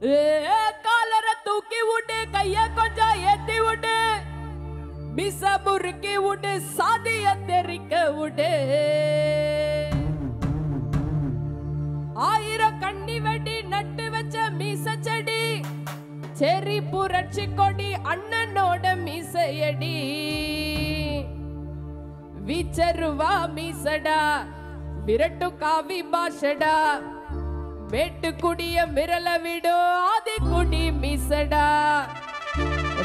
காலர தூக்கி விட்டு கைய கொஞ்சம் ஏத்தி விட்டு மிச முறுக்கி விட்டு சாதிய தெரிக்க விட்டு. ஆயிரம் கண்ணி வெடி நட்டு வச்ச மீச செடி செரி புரட்சி கொடி அண்ணனோட மீசையடி. வீச்சருவா மீசடா விரட்டு காவி பாஷடா. மேட்டுக்குடிய மிரள விடும் ஆதி குடி மீசடா.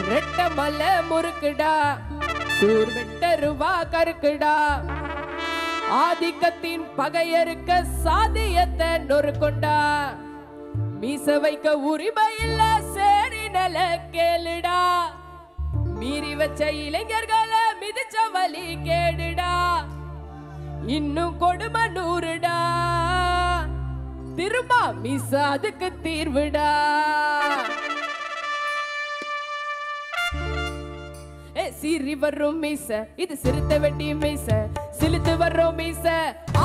ரெட்ட மலை முறுக்குடா. கூர் வெட்டருவா கருக்குடா ஆதிக்கத்தின் பகையறுக்க சாதியத்தை நொறுக்கொண்டா. மீச வைக்க உரிமை இல்ல சேரி நல கேளுடா. மீறி வச்ச இளைஞர்களை மிதிச்ச வலி கேடுடா. இன்னும் கொடுமை நூறுடா. திரும்ப மிஸ் அதுக்கு தீர்வுடா. ஏ சீறி வரும் மீச இது சிறுத்தை வெட்டி மீச சிலுத்து வர்றோம் மீச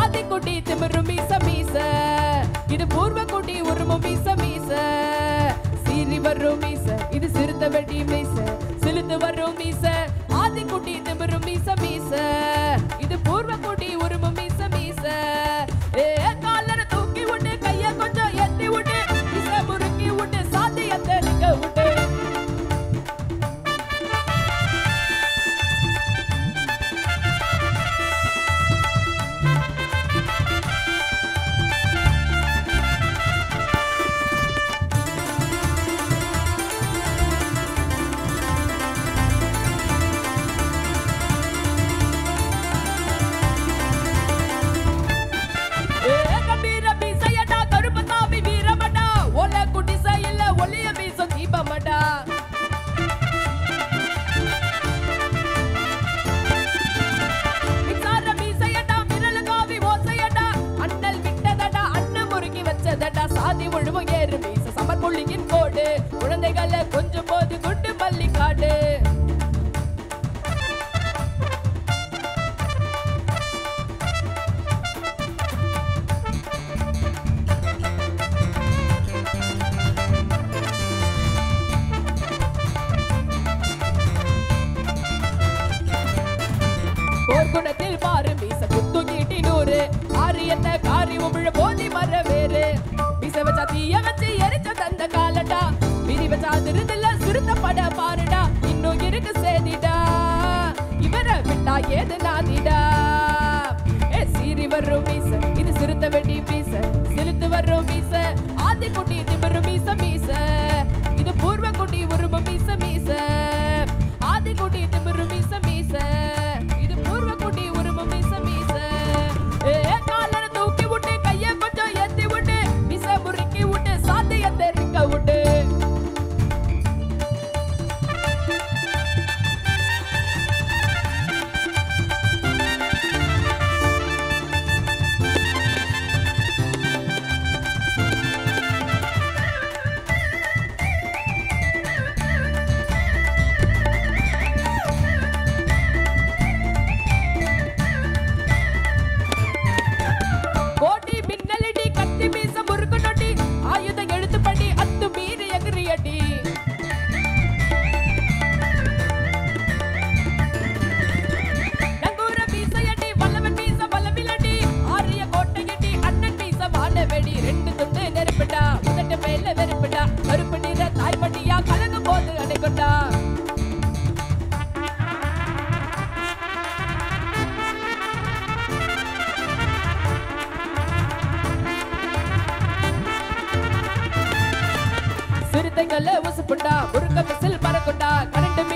ஆதி குட்டி திமிரும் மீச மீச இது பூர்வ குட்டி உருமும் மீச மீச சீறி வரும் மீச இது சிறுத்தை வெட்டி மீச சிலுத்து வரும் மீச ஆதி குட்டி திமிரும் மீச மீச போர்க்குணத்தில் பாரு மீச குத்து நீட்டி நூறு ஆரியத்த காரி உமிழ போதி மர வேறு மீச வச்சா தீய வச்சு எரிச்ச தந்த காலடா விதி வச்சா திருதில்ல சுருத்த பட பாருடா. இன்னும் இருக்கு சேதிடா. இவர விட்டா ஏது நாதிடா. ஏ சீறி வரும் மீச இது சிறுத்த வெட்டி மீச சிலுத்து வரும் மீச ஆதி குட்டி திமிரு மீச மீச இது பூர்வ குட்டி உருவ மீச மீச உதட்டு மேல வெறுப்புடா கருப்பு நிற போது அடைக்கொண்டா சிறுத்தைகள உசுப்புண்டா முருங்க மிசில் பறக்குண்டா கரண்ட் கரண்ட்